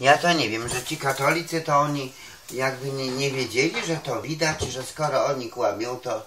Ja to nie wiem, że ci katolicy to oni jakby nie, nie wiedzieli, że to widać, że skoro oni kłamią, to,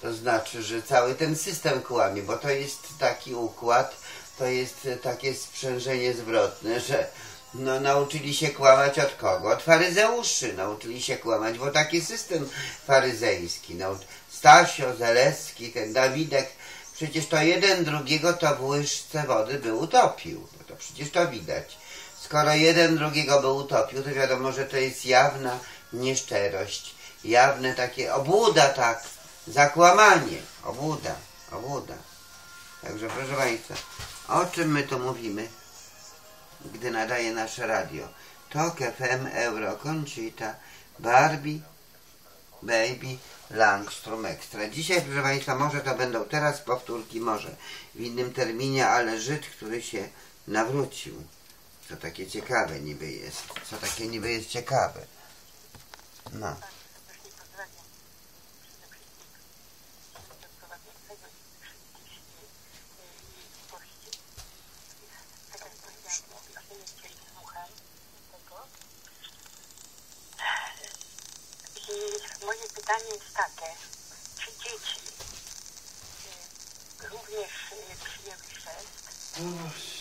to znaczy, że cały ten system kłamie, bo to jest taki układ, to jest takie sprzężenie zwrotne, że no, nauczyli się kłamać od kogo? Od faryzeuszy nauczyli się kłamać, bo taki system faryzejski. No, Stasio, Zaleski, ten Dawidek, przecież to jeden drugiego to w łyżce wody by utopił. No to przecież to widać. Skoro jeden drugiego by utopił, to wiadomo, że to jest jawna nieszczerość, jawne takie obłuda, tak, zakłamanie, obłuda, obłuda. Także proszę Państwa, o czym my tu mówimy, gdy nadaje nasze radio? Tok FM, Euro, Conchita, Barbie, Baby, Langstrom Extra. Dzisiaj, proszę Państwa, może to będą teraz powtórki, może w innym terminie, ale Żyd, który się nawrócił. Co takie ciekawe niby jest. Co takie niby jest ciekawe. No. moje pytanie jest takie, czy dzieci y, również y, przyjęły chrzest?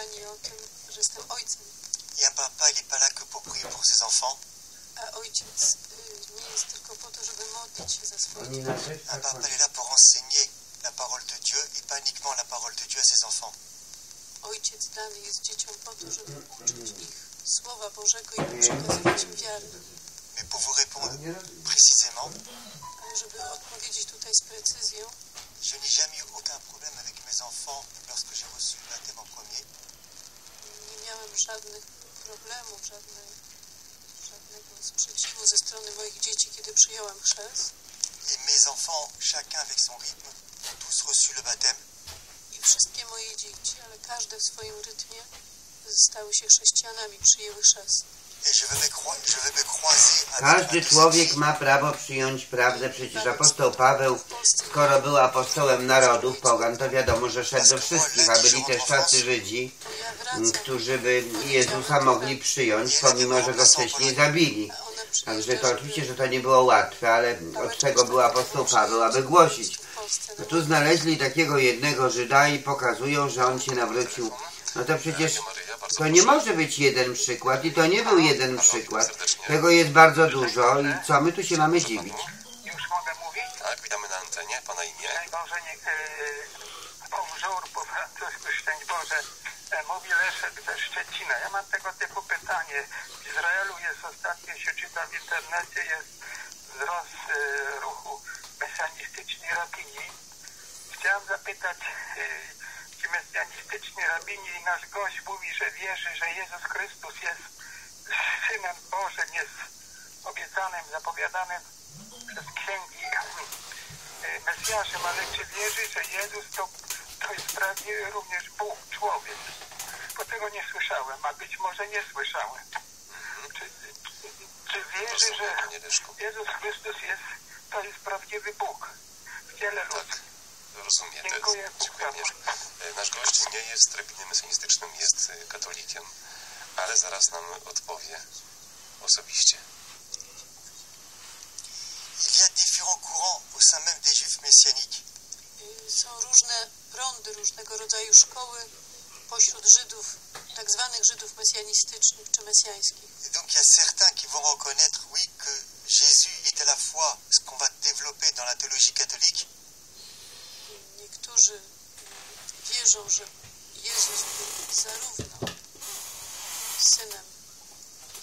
Pani o tym, że jestem ojcem, Et un papa, il n'est pas là que pour prier pour ses enfants? a ojciec y, nie jest tylko po to, żeby modlić się za Oni dzieci. tak papa, il est là pour enseigner la parole de Dieu et pas uniquement la parole de Dieu à ses enfants. Ojciec dany jest dzieciom po to, żeby uczyć ich Słowa Bożego i przekazywać im wiarę. Mais pour vous répondre nie précisément, Ale żeby odpowiedzieć tutaj z precyzją, je n'ai jamais eu aucun problème avec mes enfants lorsque j'ai reçu le baptême en premier. Nie miałem żadnych problemów, żadnej, żadnego sprzeciwu ze strony moich dzieci, kiedy przyjąłem chrzest. Et mes enfants, chacun avec son rythme, ont tous reçu le baptême. I wszystkie moje dzieci, ale każde w swoim rytmie, stały się chrześcijanami, przyjęły chrzest. Każdy człowiek ma prawo przyjąć prawdę. Przecież apostoł Paweł, skoro był apostołem narodów pogan, to wiadomo, że szedł do wszystkich, a byli też tacy Żydzi, Którzy by Jezusa mogli przyjąć, pomimo że go wcześniej zabili. Także to oczywiście, że to nie było łatwe, ale od czego był apostoł Paweł, aby głosić. No tu znaleźli takiego jednego Żyda i pokazują, że on się nawrócił. No to przecież to nie może być jeden przykład i to nie był jeden przykład. Tego jest bardzo dużo i co my tu się mamy dziwić? Już mogę mówić? Tak, witamy na antenie. Pana imię? Szczęść Boże, nie, e, bonjour po francusku, szczęść Boże. Mówi Leszek ze Szczecina. Ja mam tego typu pytanie. W Izraelu jest ostatnio, się czyta w internecie, jest wzrost e, ruchu mesjanistycznej rabini. Chciałem zapytać, e, ci mesjanistyczni rabini nasz gość mówi, że wierzy, że Jezus Chrystus jest Synem Bożym, jest obiecanym, zapowiadanym przez księgi e, Mesjaszem, ale czy wierzy, że Jezus to, to jest prawdziwy również Bóg, człowiek? Bo tego nie słyszałem, a być może nie słyszałem. Czy, czy, czy wierzy, że. Jezus Chrystus jest, to jest prawdziwy Bóg w ciele ludzkim? Rozumiem. Dziękuję. dziękujemy. Nasz gość nie jest rabinem mesjanistycznym, jest e, katolikiem, ale zaraz nam odpowie osobiście. Il y a différents courants au sein même des juifs messianiques. Są różne prądy, różnego rodzaju szkoły pośród Żydów, tak zwanych Żydów mesjanistycznych czy mesjańskich. Et donc il y a certains qui vont reconnaître, oui, que Jésus est à la fois ce qu'on va développer dans la théologie catholique, Niektórzy wierzą, że Jezus był zarówno synem,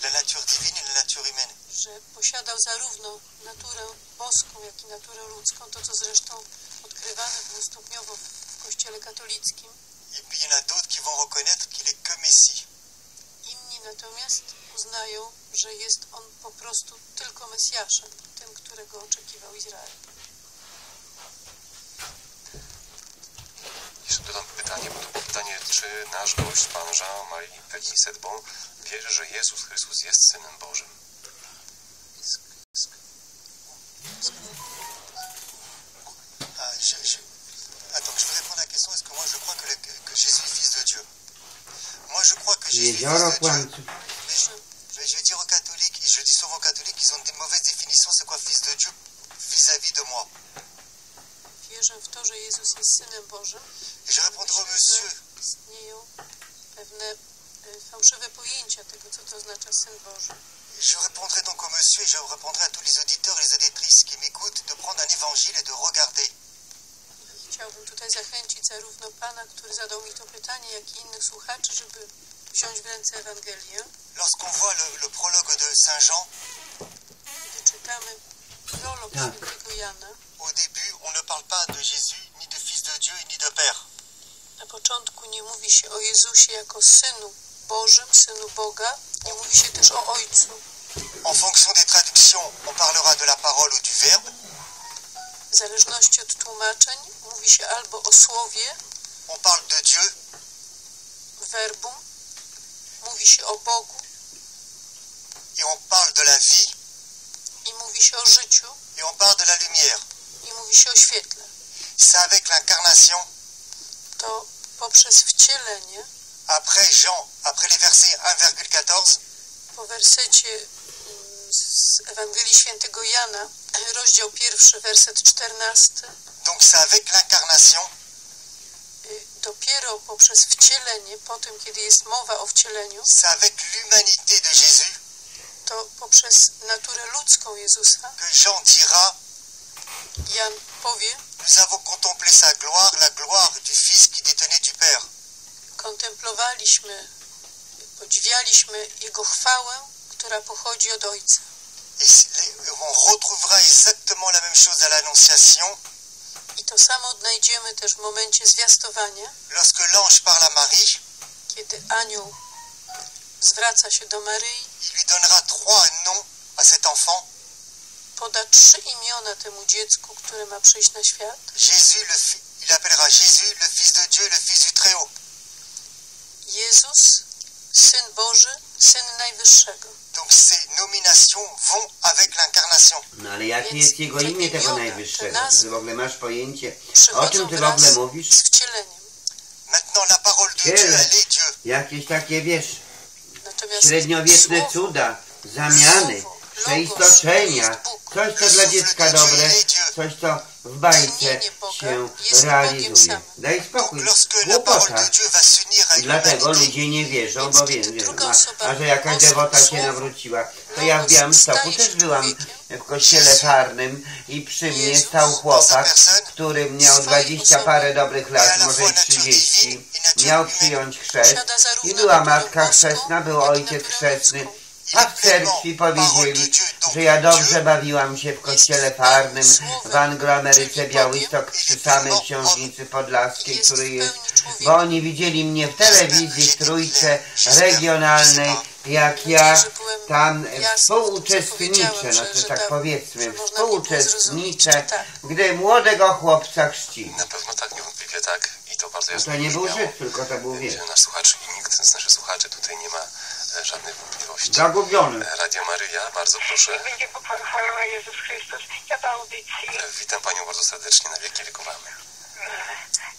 la nature divine et la nature humaine. że posiadał zarówno naturę boską, jak i naturę ludzką, to co zresztą odkrywany był stopniowo w Kościele katolickim. Et puis il y en a d'autres qui vont reconnaître qu'il est que Messie. Inni natomiast uznają, że jest on po prostu tylko Mesjaszem, tym, którego oczekiwał Izrael. Jeszcze dodam pytanie, bo to było pytanie, czy nasz gość, pan Jean-Marie Pelliset-Bon, wierzy, że Jezus Chrystus jest Synem Bożym? Je est vais dire aux catholiques, et je dis souvent aux catholiques, ils ont des mauvaises définitions, c'est quoi fils de Dieu vis-à-vis de moi. Wierzę w to, że Jezus jest Synem Bożym. Et je répondrai au Myślę, monsieur, że istnieją pewne e, fałszywe pojęcia tego, co to oznacza Syn Boży. je répondrai donc au monsieur et je répondrai à tous les auditeurs et les auditrices qui m'écoutent de prendre un évangile et de regarder. Chciałbym tutaj zachęcić zarówno Pana, który zadał mi to pytanie, jak i innych słuchaczy, żeby Lorsqu'on voit le, le prologue de Saint Jean, świętego Jana, au début, on ne parle pas de Jésus, ni de fils de Dieu, ni de Père. na początku nie mówi się o Jezusie jako Synu Bożym, Synu Boga, nie mówi się też o Ojcu. En fonction des traductions, on parlera de la parole ou du verbe. W zależności od tłumaczeń mówi się albo o Słowie, On parle de Dieu, verbum, mówi się o Bogu. Et on parle de la vie, i mówi się o życiu. Et on parle de la lumière. i mówi się o świetle. C'est avec l'incarnation, To poprzez wcielenie. Après Jean, après les versets 1,14, po wersecie mm, z Ewangelii Świętego Jana, rozdział pierwszy, werset czternasty, donc c'est avec l'incarnation dopiero poprzez wcielenie, po tym, kiedy jest mowa o wcieleniu, c'est avec l'humanité de Jésus to poprzez naturę ludzką Jezusa que Jean dira Jan powie, Nous avons contemplé sa gloire, la gloire du Fils qui détenait du Père. kontemplowaliśmy, podziwialiśmy Jego chwałę, która pochodzi od Ojca. Et on retrouvera exactement la même chose à l'Annonciation, to samo odnajdziemy też w momencie zwiastowania, lorsque l'ange parle à Marie, kiedy anioł zwraca się do Maryi, il lui donnera trois noms à cet enfant. poda trzy imiona temu dziecku, które ma przyjść na świat. Jésus, le il appellera Jésus le Fils de Dieu, le Fils du Très-Haut. Jezus, Syn Boży, Syn Najwyższego. Donc ces nominations vont avec l'incarnation. No ale jakie Więc jest jego te imię tego imiona, te najwyższego? nazwy Ty w ogóle masz pojęcie, o czym ty w wraz ogóle mówisz? z wcieleniem. Maintenant, la parole de Dieu, Quelle- elle est Dieu. Jakieś takie, wiesz, Natomiast średniowieczne słowo, cuda, zamiany, Słowo, jest Bóg. coś co dla dziecka dobre, coś co w Boga się realizuje. Daj spokój, głupota. Dlatego ludzie nie wierzą, bo druga a, a że jakaś dewota się nawróciła. To ja w Białymstoku też byłam w kościele farnym i przy mnie stał chłopak, który miał dwadzieścia parę dobrych lat, la może trzydzieści. Miał przyjąć chrzest i była matka chrzestna, był ojciec chrzestny. Ludzką. A w cerkwi powiedzieli, że ja dobrze bawiłam się w kościele farnym w Angloameryce Białystok przy samej książnicy podlaskiej, który jest, bo oni widzieli mnie w telewizji w trójce regionalnej, jak ja tam współuczestniczę, znaczy tak powiedzmy, współuczestniczę, gdy młodego chłopca chrzcili. Na pewno tak, niewątpliwie tak. I to bardzo No jasno to nie był. Żyd, tylko to był Że Nasz słuchacz i nikt z naszych słuchaczy tutaj nie ma żadnych wątpliwości. zagubiony. E, Radio Maryja, bardzo proszę. Będzie pochwalony Jezus Chrystus. Ja do audycji E, Witam Panią bardzo serdecznie, na wieki wiekowamy.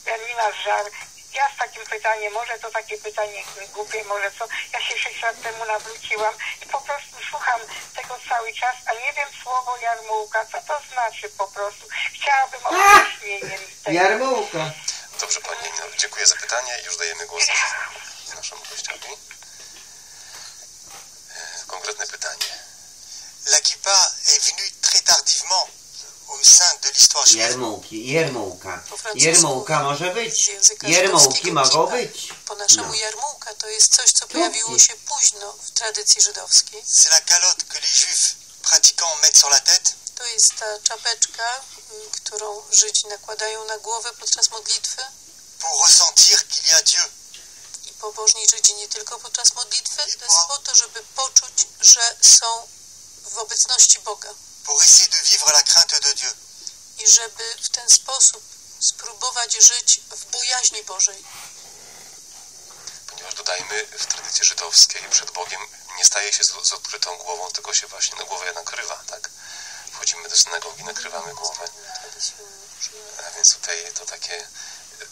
Janina Żar. Ja z takim pytaniem, może to takie pytanie głupie, może co. Ja się sześć lat temu nawróciłam i po prostu słucham tego cały czas, a nie wiem słowo jarmułka, co to znaczy po prostu. Chciałabym objaśnienie mi tego. Jarmułka. Dobrze Pani, no, dziękuję za pytanie. Już dajemy głos naszemu gościowi. E, Konkretne pytanie. La kippa est venue très tardivement au sein de l'histoire jermułka. Jermułka może być. Jermułki mogą być. Po naszemu No. jarmułka to jest coś, co pojawiło się późno w tradycji żydowskiej. C'est la calotte que les juifs pratiquants mettent sur la tête. To jest ta czapeczka, y, którą Żydzi nakładają na głowę podczas modlitwy. pour ressentir qu'il y a Dieu. I pobożni Żydzi nie tylko podczas modlitwy, to jest po to, żeby poczuć, że są w obecności Boga. pour essayer de vivre la crainte de Dieu. I żeby w ten sposób spróbować żyć w bojaźni Bożej. Ponieważ dodajmy, w tradycji żydowskiej przed Bogiem nie staje się z, z odkrytą głową, tylko się właśnie na głowę nakrywa, tak? Wchodzimy do synagogi, nakrywamy głowę. A więc tutaj to takie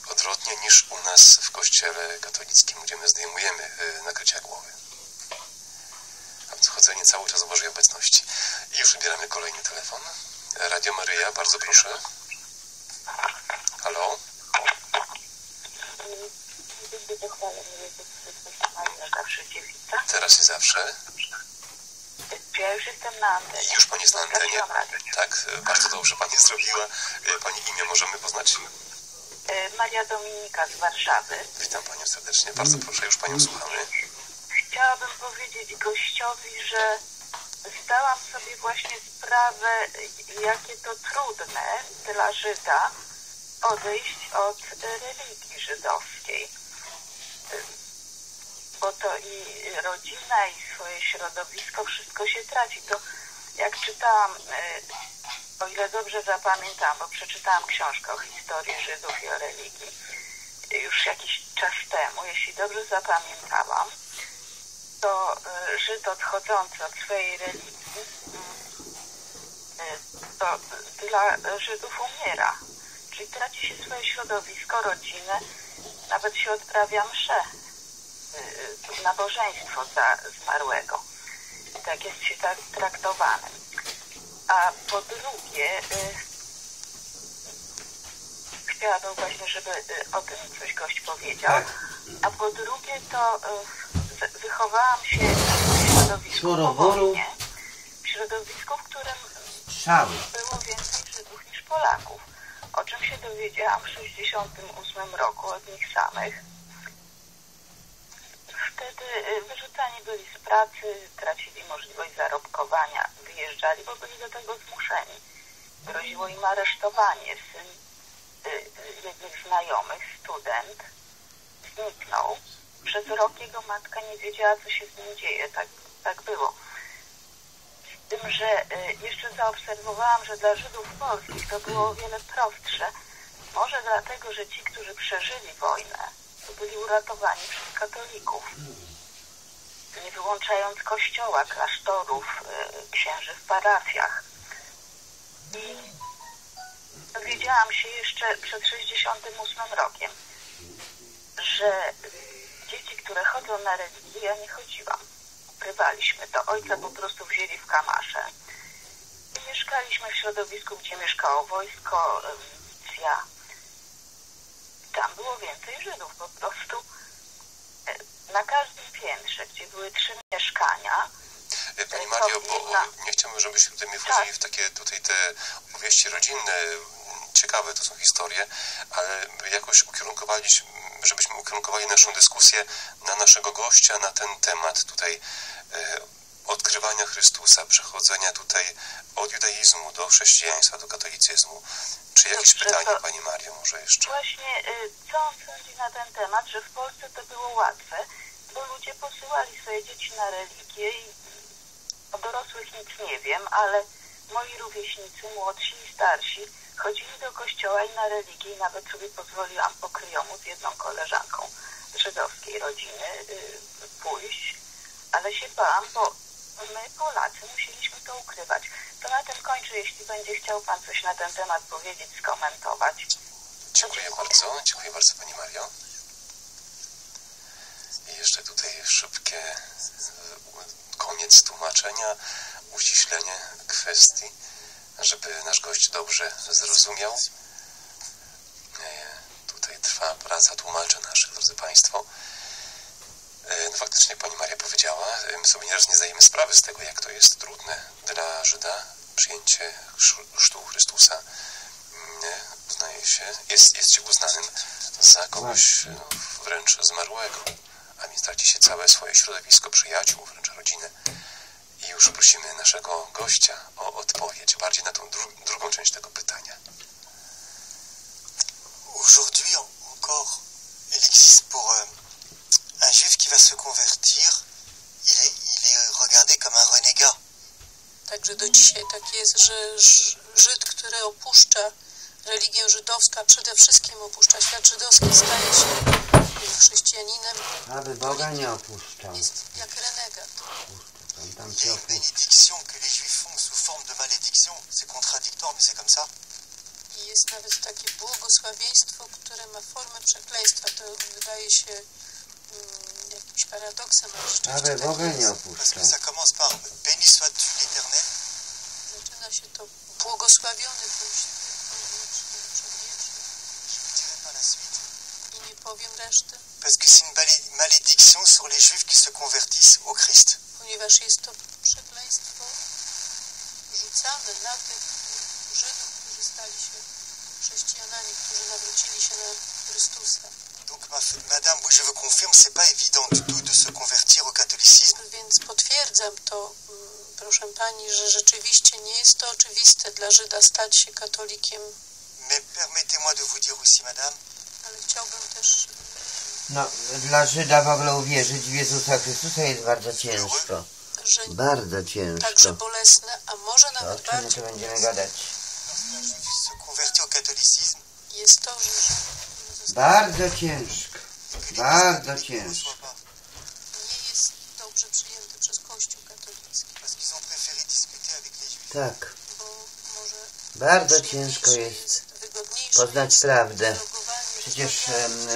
odwrotnie niż u nas w kościele katolickim, gdzie my zdejmujemy y, nakrycia głowy. Chodzenie cały czas w Bożej obecności. I już wybieramy kolejny telefon. Radio Maryja, bardzo proszę. Halo? Będzie chwalony Jezus Chrystus, Maria zawsze dziewica. Teraz i zawsze. Czy ja już jestem na antenie? Już Pani jest na antenie. Tak, bardzo dobrze Pani zrobiła. Y, Pani imię możemy poznać. E, Maria Dominika z Warszawy. Witam Panią serdecznie. Bardzo proszę, już Panią słuchamy. Chciałabym powiedzieć gościowi, że zdałam sobie właśnie sprawę, jakie to trudne dla Żyda odejść od religii żydowskiej. Bo to i rodzina, i swoje środowisko, wszystko się traci. To jak czytałam, e, o ile dobrze zapamiętam, bo przeczytałam książkę o historii Żydów i o religii już jakiś czas temu, jeśli dobrze zapamiętałam, to e, Żyd odchodzący od swojej religii, mm, e, to dla Żydów umiera. Czyli traci się swoje środowisko, rodzinę, nawet się odprawia msze, nabożeństwo za zmarłego. Tak jest się tak traktowanym. A po drugie, chciałabym właśnie, żeby o tym coś gość powiedział. Tak. A po drugie, to y, wychowałam się w środowisku w środowisku, w którym Strzały. było więcej Żydów niż Polaków, o czym się dowiedziałam w 1968 roku od nich samych. Wtedy y, wyrzucani byli z pracy, tracili możliwość zarobkowania, wyjeżdżali, bo byli do tego zmuszeni. Groziło im aresztowanie. Syn y, y, jednych znajomych, student, zniknął. Przez rok jego matka nie wiedziała, co się z nim dzieje. Tak, tak było. Z tym, że y, jeszcze zaobserwowałam, że dla Żydów polskich to było o wiele prostsze. Może dlatego, że ci, którzy przeżyli wojnę, byli uratowani przez katolików. Nie wyłączając kościoła, klasztorów, y, księży w parafiach. I dowiedziałam się jeszcze przed 68 rokiem, że które chodzą na religię, ja nie chodziłam. Ukrywaliśmy to. Ojca po prostu wzięli w kamasze. I mieszkaliśmy w środowisku, gdzie mieszkało wojsko, milicja. Tam było więcej Żydów po prostu. E, Na każdym piętrze, gdzie były trzy mieszkania, E, Pani To Mario, bo nie chciałbym, żebyśmy tutaj nie wchodzili Tak. w takie tutaj te opowieści rodzinne, ciekawe to są historie, ale jakoś ukierunkowaliśmy, żebyśmy ukierunkowali naszą dyskusję na naszego gościa, na ten temat tutaj e, odkrywania Chrystusa, przechodzenia tutaj od judaizmu do chrześcijaństwa, do katolicyzmu. Czy jakieś Dobrze, pytanie, to- Pani Mario, może jeszcze? Właśnie, y, co on sądzi na ten temat, że w Polsce to było łatwe, bo ludzie posyłali swoje dzieci na religię i o dorosłych nic nie wiem, ale moi rówieśnicy, młodsi i starsi, chodzili do kościoła i na religię i nawet sobie pozwoliłam po kryjomu z jedną koleżanką żydowskiej rodziny y, pójść, ale się bałam, bo my Polacy musieliśmy to ukrywać. To na tym kończę, jeśli będzie chciał Pan coś na ten temat powiedzieć, skomentować. Dziękuję bardzo, dziękuję bardzo Pani Mario. I jeszcze tutaj szybkie e, koniec tłumaczenia, uściślenie kwestii, żeby nasz gość dobrze zrozumiał. E, Tutaj trwa praca tłumaczy naszych, drodzy Państwo. E, No faktycznie, Pani Maria powiedziała, e, my sobie nieraz nie zdajemy sprawy z tego, jak to jest trudne dla Żyda przyjęcie chrztu- Chrystusa. Nie, uznaje się, jest, jest się uznanym za kogoś no, wręcz zmarłego, a więc traci się całe swoje środowisko, przyjaciół, wręcz rodzinę. I już prosimy naszego gościa o odpowiedź bardziej na tą dru drugą część tego pytania. Aujourd'hui en- encore, il existe pour euh, un juif qui va se convertir, il est, il est regardé comme un renégat. Także do dzisiaj tak jest, że Żyd, który opuszcza religię żydowską, przede wszystkim opuszcza świat żydowski, staje się chrześcijaninem, Aby Boga nie opuszczał. jest jak renegat. On tam Il y się a une opuszcza. bénédiction que les juifs font sous forme de malédiction. C'est contradictoire, mais c'est comme ça. Jest nawet takie błogosławieństwo, które ma formę przekleństwa. To wydaje się mm, jakimś paradoksem, ale rzeczywiście tak Boga nie que ça commence par Béni sois-tu l'Éternel. Zaczyna się to błogosławiony bądź Ty, przedwieczny. Je ne dirai pas la suite. I nie powiem reszty, Parce que c'est une malé- malédiction sur les juifs qui se convertissent au Christ. Ponieważ jest to przekleństwo rzucane na tych Żydów, którzy stali się chrześcijanami, którzy nawrócili się na Chrystusa. Donc, ma, madame, oui, je vous confirme, c'est pas évident du tout de se convertir au catholicisme. Więc potwierdzam to, mm, proszę pani, że rzeczywiście nie jest to oczywiste dla Żyda stać się katolikiem, Mais permettez-moi de vous dire aussi, madame, ale chciałbym też No, dla Żyda w ogóle uwierzyć w Jezusa Chrystusa jest bardzo ciężko. że Bardzo także ciężko. bolesne, a może To o nawet czym my bardziej tu będziemy gadać? jest to, że Bardzo ciężko. Bardzo ciężko. nie jest dobrze przyjęty przez Kościół katolicki. Tak. bo może Bardzo ciężko jest poznać jest prawdę. Przecież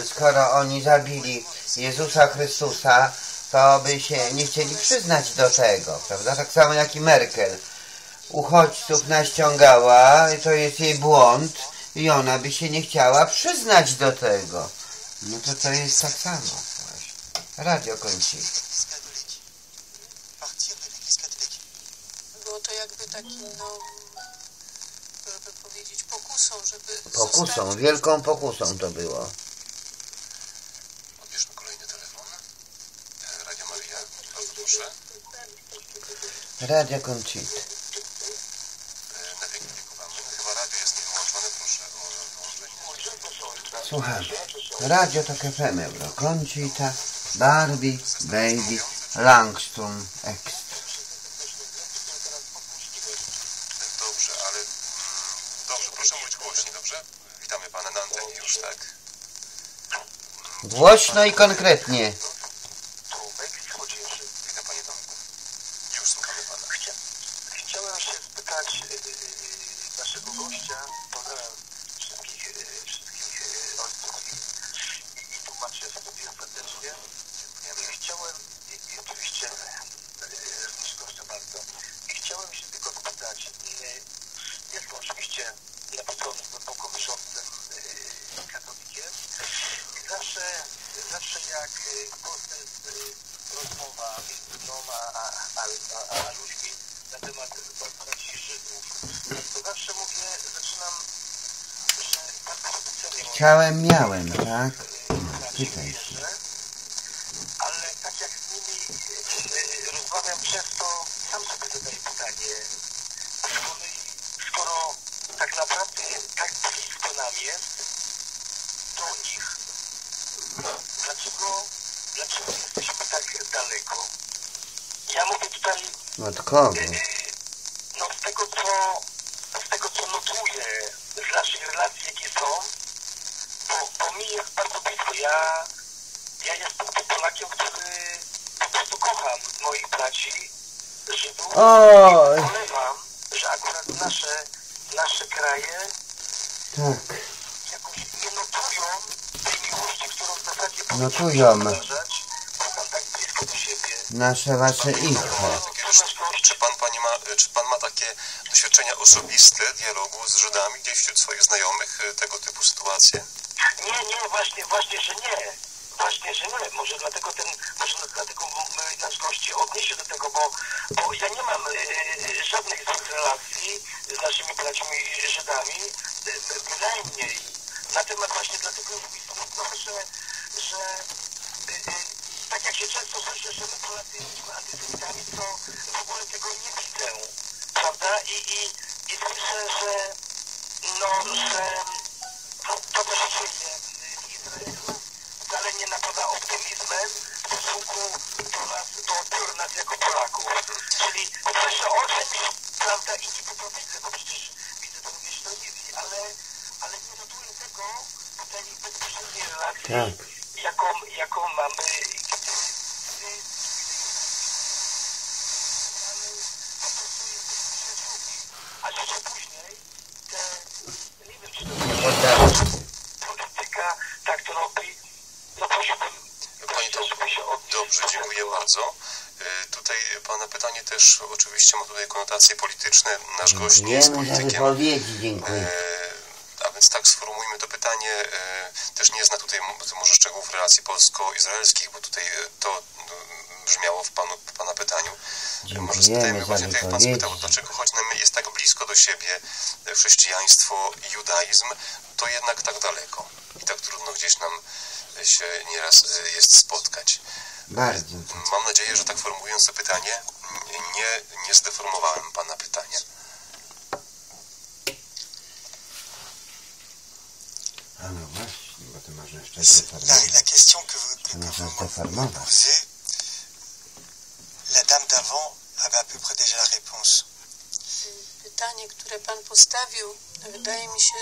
skoro oni zabili Jezusa Chrystusa, to by się nie chcieli przyznać do tego, prawda? Tak samo jak i Merkel. Uchodźców naściągała, to jest jej błąd i ona by się nie chciała przyznać do tego. No to to jest tak samo. Radio kończy. Było to jakby takim, no, pokusą, żeby Pokusą, zostawić- wielką pokusą to było. Odbierzmy kolejny telefon. E, Radio Maria, bardzo proszę. Wyłączenie. Słucham. Radio to FM Euro. Conchita, Barbie, Baby, Langston, Extra. Dobrze, ale... mm, Dobrze, proszę mówić głośniej, dobrze? Witamy pana na antenie już, tak? Głośno i konkretnie. Witam panie Tomku. Już słuchamy pana. Chciałem się spytać yy, naszego gościa, pozdrawiam wszystkich, yy, wszystkich yy, ojców i, i tłumaczę studiu serdecznie. I chciałem, i, i oczywiście yy, również gościa bardzo, i chciałem się tylko spytać, yy, jestem oczywiście na początku głęboko wierzącym yy, katolikiem i zawsze, zawsze jak yy, w Polsce jest yy, rozmowa między mną a, a, a, a, a ludźmi na temat braci Żydów, to zawsze mówię, zaczynam, że bardzo cenię moje Chciałem, miałem, tak? Pytaj. wierze, ale tak jak z nimi e, rozmawiam często, sam sobie zadaję pytanie, skoro, skoro tak naprawdę tak blisko nam jest, do nich, dlaczego, dlaczego jesteśmy tak daleko? Ja mówię tutaj Od kogo? no z tego co z tego co notuję z naszych relacji jakie są, bo, bo mi jest bardzo blisko. Ja ja jestem tym Polakiem, który po prostu kocham moich braci Żydów. Oj. Ubolewam, że akurat nasze nasze kraje Tak. jakoś nie notują tej miłości, którą w zasadzie Notują. tak blisko do siebie. Nasze, wasze, ich. Czy pan, panie ma, czy pan ma takie doświadczenia osobiste dialogu z Żydami gdzieś wśród swoich znajomych, e, tego typu sytuacje? Nie, nie, właśnie, właśnie, że nie. Nie. Może dlatego ten, może dlatego nasz gości odniesie do tego, bo, bo ja nie mam e, żadnych złych relacji z naszymi braćmi Żydami, e, bynajmniej. Natomiast właśnie dlatego trochę, że, że e, e, tak jak się często słyszy, że my Polacy jesteśmy antysemitami, to w ogóle tego nie widzę, prawda? I, i, i słyszę, że no, że to, to co się dzieje w Izraelu nie napada optymizmem w stosunku do nas, do odbioru nas jako Polaków. Czyli słyszę o czymś, prawda, i niby to widzę, bo przecież widzę to również w telewizji, ale, ale nie notuję tego w tej bezpośredniej relacji, Tak. jaką, jaką mamy po prostu jesteśmy przyjaciółmi. A rzeczy później, te, nie wiem, czy to jest Poddam. polityka tak to robi, no prosiłbym, Panie to żeby się odnieść dobrze, do dziękuję tego. bardzo. Y, Tutaj Pana pytanie też oczywiście ma tutaj konotacje polityczne. Nasz gość nie jest Dziękujemy politykiem. E, A więc tak sformułujmy to pytanie. e, Też nie zna tutaj może szczegółów relacji polsko-izraelskich, bo tutaj e, to brzmiało w, panu, Pana pytaniu. E, Może Dziękujemy spytajmy właśnie, tak jak Pan spytał, dlaczego choć jest tak blisko do siebie chrześcijaństwo i judaizm, to jednak tak daleko. I tak trudno gdzieś nam się nieraz jest spotkać. Bardzo. Mam nadzieję, że tak formułując to pytanie, nie, nie zdeformowałem Pana pytania. A no właśnie, bo to można jeszcze La, la zdeformować. question que vous, que, vous me posez, la dame d'avant avait à peu près déjà la réponse. Pytanie, które Pan postawił, wydaje mi się,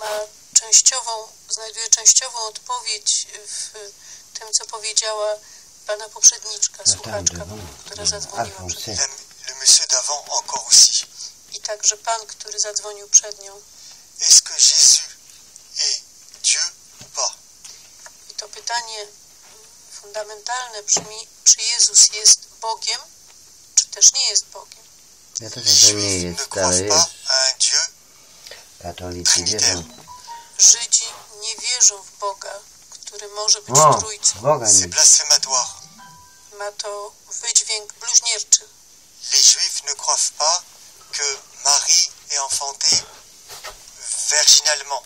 ma częściową, znajduje częściową odpowiedź w tym, co powiedziała Pana poprzedniczka, dame słuchaczka, która no, zadzwoniła przed. La- le monsieur d'avant encore aussi. i także Pan, który zadzwonił przed nią. Est-ce que Jésus est Dieu ou pas I to pytanie fundamentalne brzmi, czy Jezus jest Bogiem, czy też nie jest Bogiem. Ja też Les że nie juifs ne jest, ale croient pas jest. Dieu Katolicy wierzą. Żydzi nie wierzą w Boga, który może być O, trójcą. Boga C'est blasphématoire. Ma to wydźwięk bluźnierczy. Les juifs ne croient pas que Marie est enfantée virginalement.